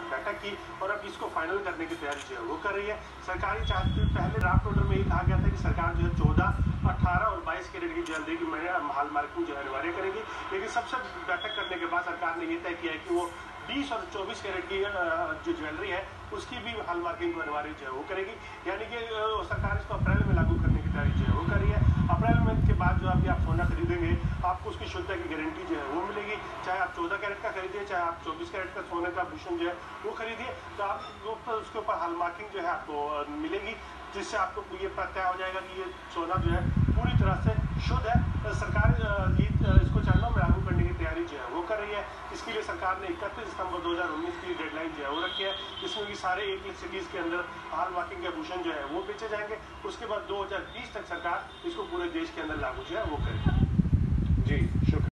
साथ बैठक की और अब इसको फाइनल करने की तैयारी जो है वो कर रही है। सरकारी चाहते पहले ड्राफ्ट ऑर्डर में ये कहा गया था कि सरकार जो है चौदह, अठारह और बाईस कैरेट की ज्वेलरी की हाल मार्किंग जो है अनिवार्य करेगी। लेकिन सबसे बैठक करने के बाद सरकार ने यह तय किया है कि वो बीस और चौबीस कैरेट की जो ज्वेलरी है, उसकी भी हाल मार्किंग को अनिवार्य जो है वो करेगी। यानी कि सरकार इसको अप्रैल में लागू करने की तैयारी जो है वो कर रही है अप्रैल में के बाद जो अभी आप सोना खरीदेंगे, आपको उसकी शुद्धता की गारंटी जो है वो मिलेगी। चाहे आप चौदह कैरेट का खरीदिए, चाहे आप चौबीस कैरेट का सोने का भूषण जो है वो खरीदिए तो आप उसके ऊपर हल मार्किंग जो है आपको मिलेगी, जिससे आपको ये प्रत्यय हो जाएगा कि ये सोना जो है पूरी तरह से शुद्ध है तो सरकार इसको चरणों में लागू करने की तैयारी जो है वो कर रही है। इसके लिए सरकार ने इकतीस सितंबर 2019 की डेडलाइन जो है वो रखी है, जिसमें कि सारे एक सिटीज़ के अंदर हाल वॉकिंग के भूषण जो है वो बेचे जाएँगे। उसके बाद 2020 तक सरकार इसको पूरे देश के अंदर लागू जो है वो करेगी। जी